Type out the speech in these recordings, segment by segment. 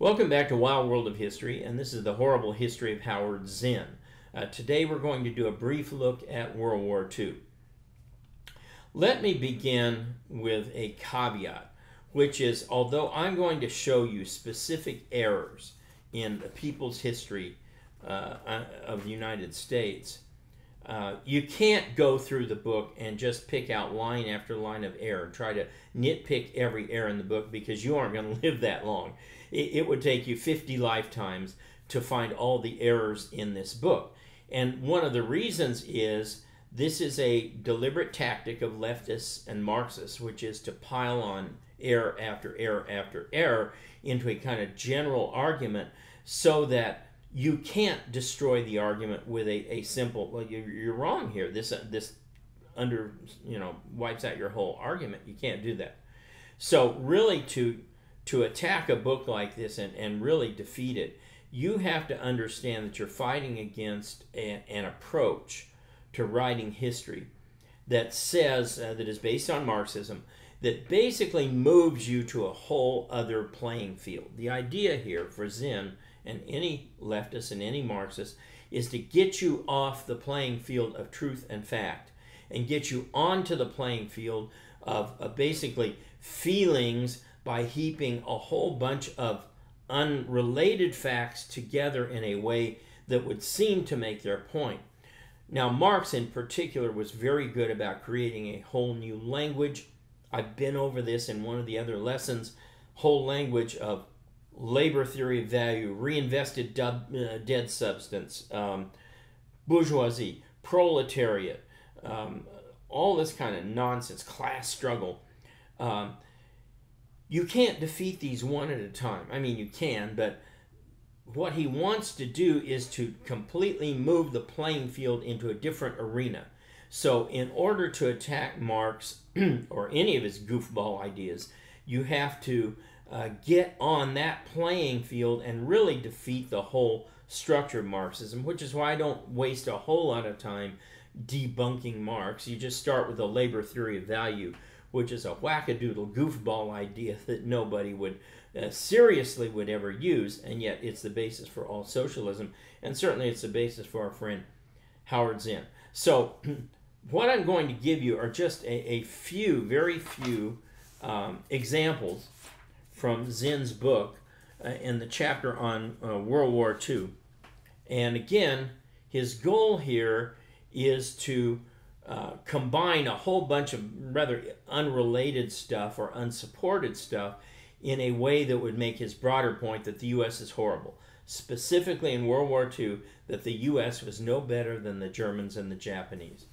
Welcome back to Wild World of History, and this is the horrible history of Howard Zinn. Uh, today we're going to do a brief look at World War II. Let me begin with a caveat, which is although I'm going to show you specific errors in the people's history uh, of the United States, uh, you can't go through the book and just pick out line after line of error and try to nitpick every error in the book because you aren't going to live that long. It, it, would take you 50 lifetimes to find all the errors in this book. And one of the reasons is this is a deliberate tactic of leftists and Marxists, which is to pile on error after error after error into a kind of general argument so that you can't destroy the argument with a, a simple well you're, you're wrong here. This uh, this under you know wipes out your whole argument. You can't do that. So really to to attack a book like this and, and really defeat it you have to understand that you're fighting against a, an approach to writing history that says uh, that is based on marxism that basically moves you to a whole other playing field. The idea here for Zinn and any leftist and any Marxist is to get you off the playing field of truth and fact and get you onto the playing field of, of basically feelings by heaping a whole bunch of unrelated facts together in a way that would seem to make their point. Now, Marx in particular was very good about creating a whole new language. I've been over this in one of the other lessons whole language of labor theory of value, reinvested dub, uh, dead substance, um, bourgeoisie, proletariat, um, all this kind of nonsense, class struggle. Um, you can't defeat these one at a time. I mean, you can, but what he wants to do is to completely move the playing field into a different arena. So, in order to attack Marx or any of his goofball ideas, you have to uh, get on that playing field and really defeat the whole structure of Marxism, which is why I don't waste a whole lot of time debunking Marx. You just start with the labor theory of value, which is a wackadoodle goofball idea that nobody would uh, seriously would ever use, and yet it's the basis for all socialism, and certainly it's the basis for our friend Howard Zinn. So, what I'm going to give you are just a, a few, very few um, examples from Zinn's book uh, in the chapter on uh, World War II. And again, his goal here is to uh, combine a whole bunch of rather unrelated stuff or unsupported stuff in a way that would make his broader point that the U.S. is horrible. Specifically in World War II, that the U.S. was no better than the Germans and the Japanese.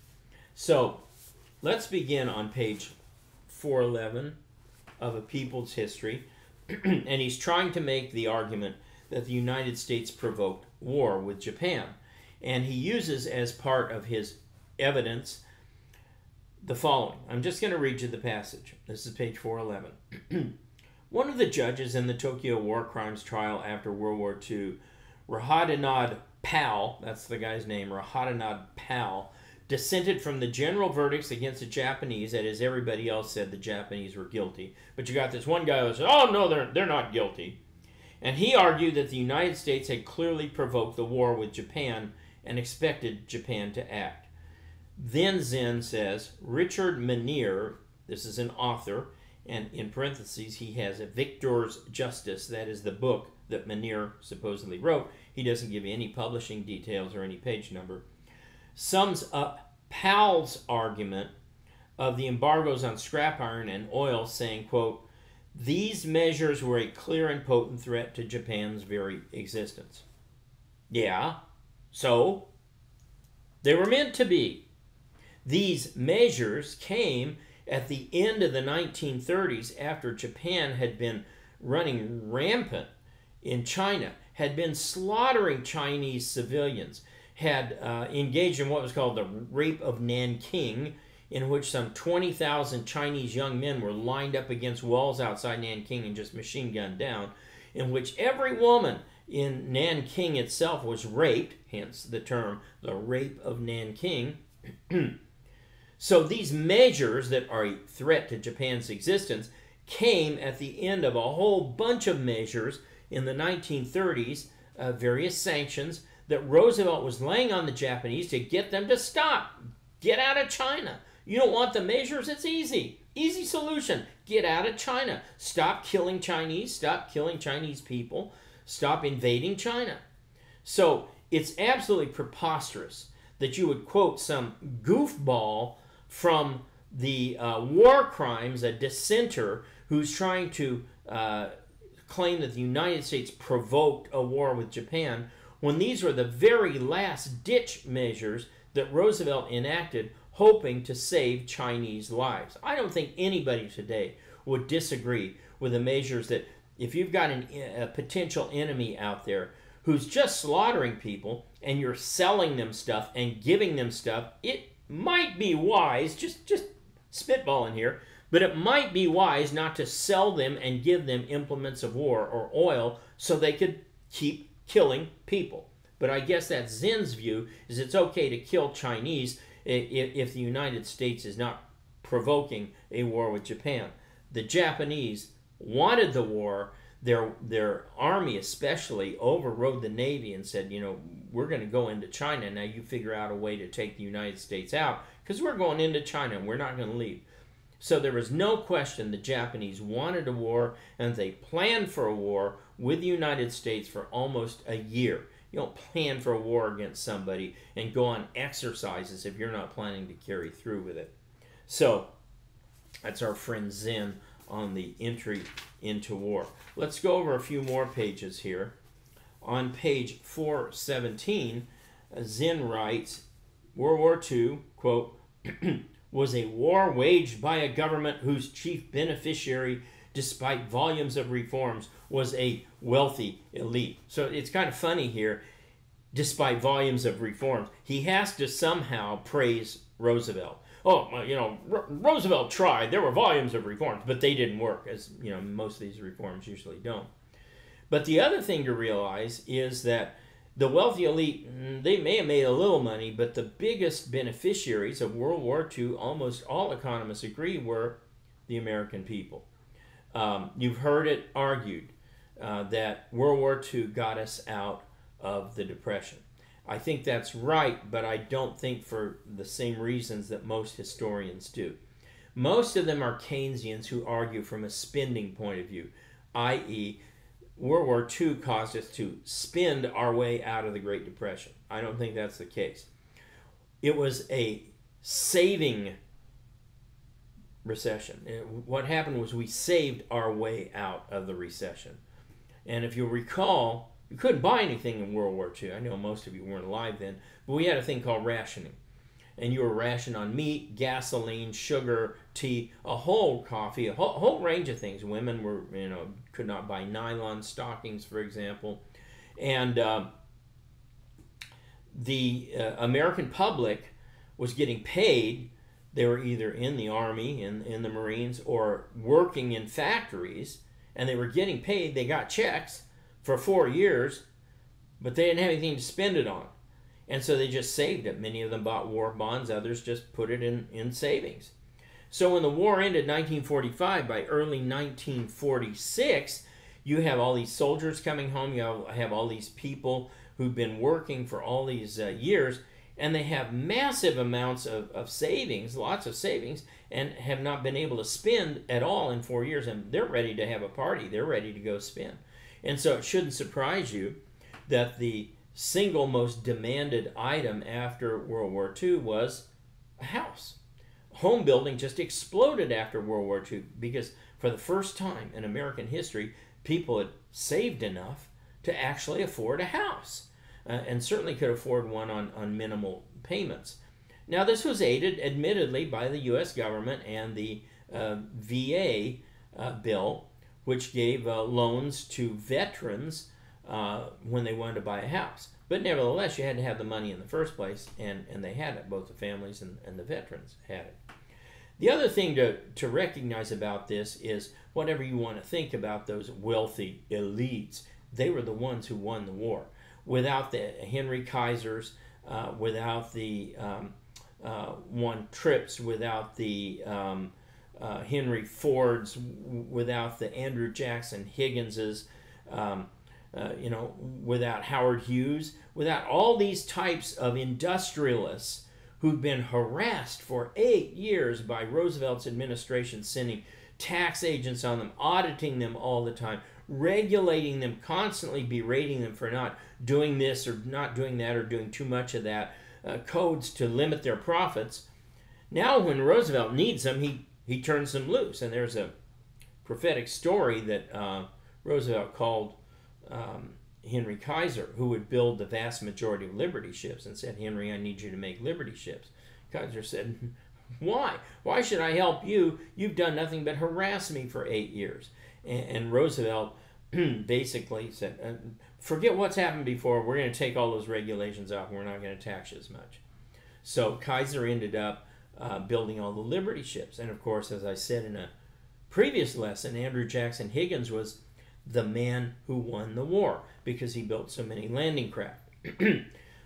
So let's begin on page 411 of A People's History. and he's trying to make the argument that the United States provoked war with Japan. And he uses as part of his evidence the following. I'm just going to read you the passage. This is page 411. One of the judges in the Tokyo war crimes trial after World War II, Radhabinod Pal, that's the guy's name, Radhabinod Pal, dissented from the general verdicts against the Japanese, that is, everybody else said the Japanese were guilty. But you got this one guy who said, oh, no, they're, they're not guilty. And he argued that the United States had clearly provoked the war with Japan and expected Japan to act. Then Zinn says, Richard Minear, this is an author, and in parentheses, he has a Victor's Justice, that is the book that Minear supposedly wrote. He doesn't give any publishing details or any page number sums up Pal's argument of the embargoes on scrap iron and oil, saying, quote, these measures were a clear and potent threat to Japan's very existence. Yeah, so they were meant to be. These measures came at the end of the 1930s after Japan had been running rampant in China, had been slaughtering Chinese civilians, had uh, engaged in what was called the Rape of Nanking, in which some 20,000 Chinese young men were lined up against walls outside Nanking and just machine gunned down, in which every woman in Nanking itself was raped, hence the term the Rape of Nanking. so these measures that are a threat to Japan's existence came at the end of a whole bunch of measures in the 1930s uh, various sanctions that Roosevelt was laying on the Japanese to get them to stop. Get out of China. You don't want the measures? It's easy. Easy solution. Get out of China. Stop killing Chinese. Stop killing Chinese people. Stop invading China. So it's absolutely preposterous that you would quote some goofball from the uh, war crimes, a dissenter who's trying to uh, claim that the United States provoked a war with Japan, when these were the very last ditch measures that Roosevelt enacted, hoping to save Chinese lives. I don't think anybody today would disagree with the measures that if you've got an, a potential enemy out there who's just slaughtering people and you're selling them stuff and giving them stuff, it might be wise, just just spitballing here, but it might be wise not to sell them and give them implements of war or oil so they could keep killing people. But I guess that Zinn's view is it's okay to kill Chinese if, if the United States is not provoking a war with Japan. The Japanese wanted the war. Their their army especially overrode the navy and said, you know, we're going to go into China now. You figure out a way to take the United States out because we're going into China and we're not going to leave. So there was no question the Japanese wanted a war and they planned for a war with the United States for almost a year. You don't plan for a war against somebody and go on exercises if you're not planning to carry through with it. So that's our friend Zinn on the entry into war. Let's go over a few more pages here. On page 417, Zinn writes, World War II, quote, was a war waged by a government whose chief beneficiary, despite volumes of reforms, was a wealthy elite. So it's kind of funny here, despite volumes of reforms. He has to somehow praise Roosevelt. Oh, you know, Roosevelt tried. There were volumes of reforms, but they didn't work, as you know, most of these reforms usually don't. But the other thing to realize is that the wealthy elite, mm, they may have made a little money, but the biggest beneficiaries of World War II, almost all economists agree, were the American people. Um, you've heard it argued uh, that World War II got us out of the Depression. I think that's right, but I don't think for the same reasons that most historians do. Most of them are Keynesians who argue from a spending point of view, i.e., World War II caused us to spend our way out of the Great Depression. I don't think that's the case. It was a saving recession. What happened was we saved our way out of the recession. And if you'll recall, you couldn't buy anything in World War II. I know most of you weren't alive then, but we had a thing called rationing and you were rationed on meat, gasoline, sugar, tea, a whole coffee, a whole, whole range of things. Women were, you know, could not buy nylon stockings, for example, and uh, the uh, American public was getting paid. They were either in the army, in in the Marines, or working in factories, and they were getting paid. They got checks for four years, but they didn't have anything to spend it on. And so they just saved it. Many of them bought war bonds, others just put it in, in savings. So when the war ended 1945, by early 1946, you have all these soldiers coming home, you have, all these people who've been working for all these uh, years, and they have massive amounts of, of savings, lots of savings, and have not been able to spend at all in four years. And they're ready to have a party, they're ready to go spend. And so it shouldn't surprise you that the single most demanded item after World War II was a house. Home building just exploded after World War II because for the first time in American history, people had saved enough to actually afford a house uh, and certainly could afford one on, on minimal payments. Now, this was aided, admittedly, by the U.S. government and the uh, VA uh, bill, which gave uh, loans to veterans uh, when they wanted to buy a house. But nevertheless, you had to have the money in the first place, and, and they had it. Both the families and, and the veterans had it. The other thing to, to recognize about this is whatever you want to think about those wealthy elites, they were the ones who won the war. Without the Henry Kaisers, uh, without the um, uh, Juan Trippes, without the um, uh, Henry Fords, without the Andrew Jackson Higginses, um, uh, you know, without Howard Hughes, without all these types of industrialists who've been harassed for eight years by Roosevelt's administration, sending tax agents on them, auditing them all the time, regulating them, constantly berating them for not doing this or not doing that or doing too much of that, uh, codes to limit their profits. Now, when Roosevelt needs them, he, he turns them loose. And there's a prophetic story that uh, Roosevelt called um, Henry Kaiser, who would build the vast majority of Liberty ships, and said, Henry, I need you to make Liberty ships. Kaiser said, Why? Why should I help you? You've done nothing but harass me for eight years. And, and Roosevelt basically said, uh, Forget what's happened before. We're going to take all those regulations off, we're not going to tax you as much. So Kaiser ended up uh, building all the Liberty ships. And of course, as I said in a previous lesson, Andrew Jackson Higgins was the man who won the war because he built so many landing craft.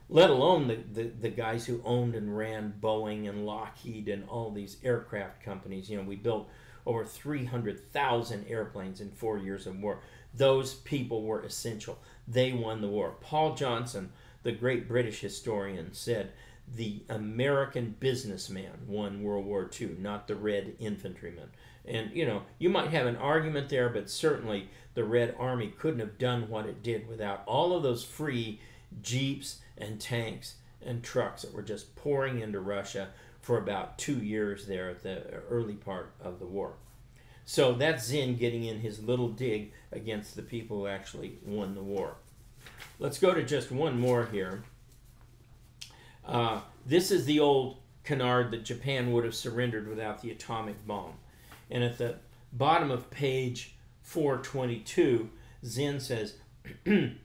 Let alone the, the, the guys who owned and ran Boeing and Lockheed and all these aircraft companies. You know, we built over 300,000 airplanes in four years of war. Those people were essential. They won the war. Paul Johnson, the great British historian, said the American businessman won World War II, not the Red infantryman. And, you know, you might have an argument there, but certainly the Red Army couldn't have done what it did without all of those free jeeps and tanks and trucks that were just pouring into Russia for about two years there at the early part of the war. So that's Zinn getting in his little dig against the people who actually won the war. Let's go to just one more here. Uh, this is the old canard that Japan would have surrendered without the atomic bomb. And at the bottom of page 422, Zinn says, and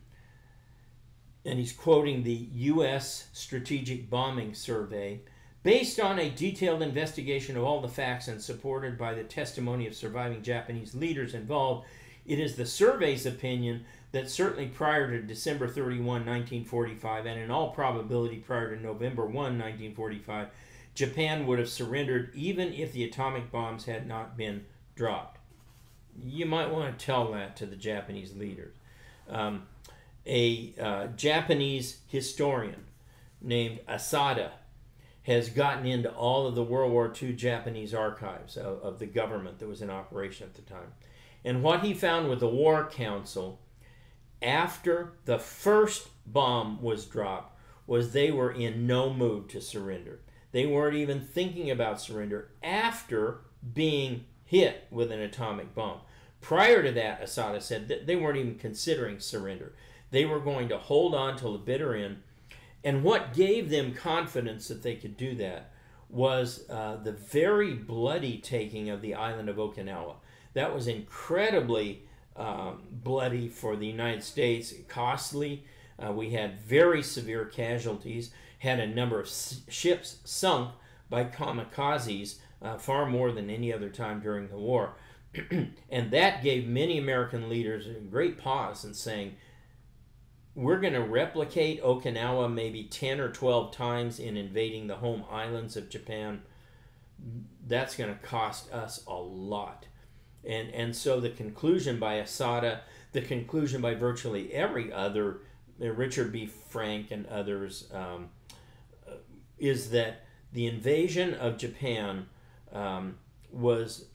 he's quoting the U.S. Strategic Bombing Survey. Based on a detailed investigation of all the facts and supported by the testimony of surviving Japanese leaders involved, it is the survey's opinion that certainly prior to December 31, 1945, and in all probability prior to November 1, 1945, Japan would have surrendered even if the atomic bombs had not been dropped. You might want to tell that to the Japanese leaders. Um, a uh, Japanese historian named Asada has gotten into all of the World War II Japanese archives of, of the government that was in operation at the time. And what he found with the War Council after the first bomb was dropped was they were in no mood to surrender. They weren't even thinking about surrender after being hit with an atomic bomb. Prior to that, Asada said that they weren't even considering surrender. They were going to hold on till the bitter end. And what gave them confidence that they could do that was uh, the very bloody taking of the island of Okinawa. That was incredibly um, bloody for the United States, costly. Uh, we had very severe casualties, had a number of ships sunk by kamikazes, uh, far more than any other time during the war. and that gave many American leaders a great pause in saying, we're going to replicate Okinawa maybe 10 or 12 times in invading the home islands of Japan. That's going to cost us a lot. And, and so the conclusion by Asada, the conclusion by virtually every other, Richard B. Frank and others, um, uh, is that the invasion of Japan um, was,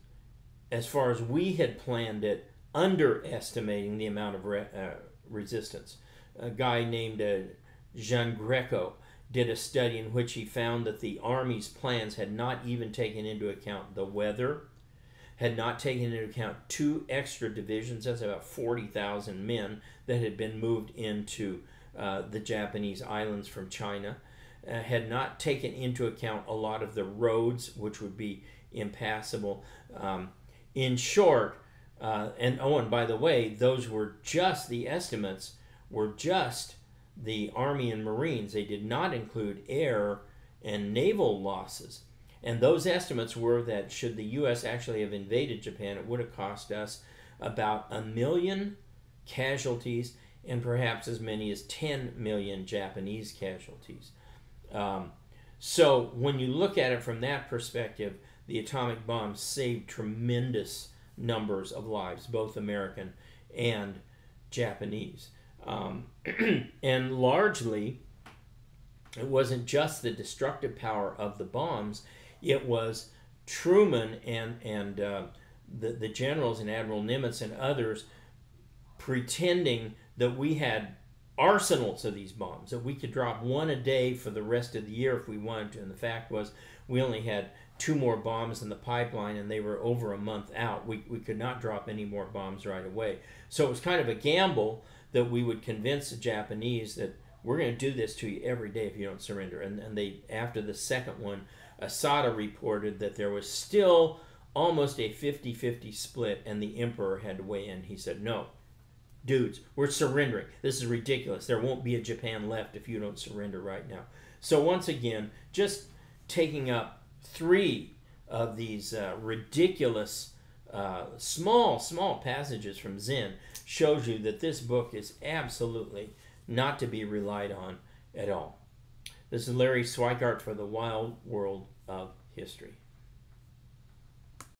as far as we had planned it, underestimating the amount of re- uh, resistance. A guy named uh, Giangreco did a study in which he found that the Army's plans had not even taken into account the weather had not taken into account two extra divisions, that's about 40,000 men that had been moved into uh, the Japanese islands from China, uh, had not taken into account a lot of the roads, which would be impassable. Um, in short, uh, and oh, and by the way, those were just the estimates, were just the Army and Marines. They did not include air and naval losses. And those estimates were that should the U.S. actually have invaded Japan, it would have cost us about a million casualties and perhaps as many as 10 million Japanese casualties. Um, so when you look at it from that perspective, the atomic bomb saved tremendous numbers of lives, both American and Japanese. Um, and largely, it wasn't just the destructive power of the bombs, it was Truman and, and uh, the, the generals and Admiral Nimitz and others pretending that we had arsenals of these bombs, that we could drop one a day for the rest of the year if we wanted to. And the fact was, we only had two more bombs in the pipeline and they were over a month out. We, we could not drop any more bombs right away. So it was kind of a gamble that we would convince the Japanese that we're going to do this to you every day if you don't surrender. And, and they, after the second one, Asada reported that there was still almost a 50 50 split, and the emperor had to weigh in. He said, No, dudes, we're surrendering. This is ridiculous. There won't be a Japan left if you don't surrender right now. So, once again, just taking up three of these uh, ridiculous, uh, small, small passages from Zinn shows you that this book is absolutely not to be relied on at all. This is Larry Schweikart for the Wild World of History.